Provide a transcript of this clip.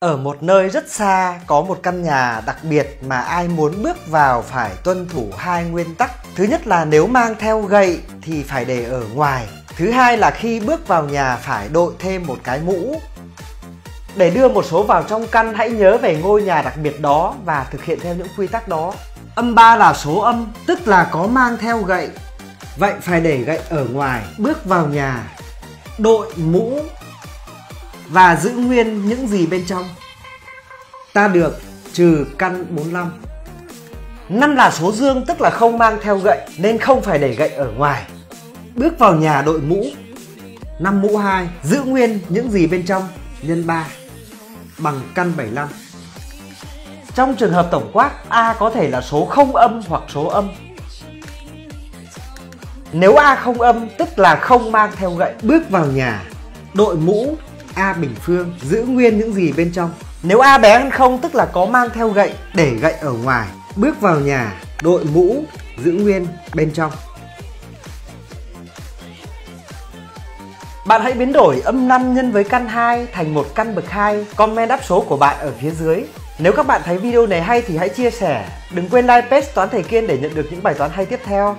Ở một nơi rất xa có một căn nhà đặc biệt mà ai muốn bước vào phải tuân thủ hai nguyên tắc. Thứ nhất là nếu mang theo gậy thì phải để ở ngoài. Thứ hai là khi bước vào nhà phải đội thêm một cái mũ. Để đưa một số vào trong căn hãy nhớ về ngôi nhà đặc biệt đó và thực hiện theo những quy tắc đó. Âm 3 là số âm, tức là có mang theo gậy. Vậy phải để gậy ở ngoài, bước vào nhà, đội mũ và giữ nguyên những gì bên trong. Ta được trừ căn 45. Năm là số dương, tức là không mang theo gậy, nên không phải để gậy ở ngoài. Bước vào nhà đội mũ. năm mũ 2 giữ nguyên những gì bên trong nhân 3 bằng căn 75. Trong trường hợp tổng quát, A có thể là số không âm hoặc số âm. Nếu A không âm, tức là không mang theo gậy, bước vào nhà, đội mũ A bình phương giữ nguyên những gì bên trong. Nếu A bé hơn không tức là có mang theo gậy để gậy ở ngoài. Bước vào nhà, đội mũ, giữ nguyên bên trong. Bạn hãy biến đổi âm 5 nhân với căn 2 thành một căn bậc 2. Comment đáp số của bạn ở phía dưới. Nếu các bạn thấy video này hay thì hãy chia sẻ. Đừng quên like page Toán Thầy Kiên để nhận được những bài toán hay tiếp theo.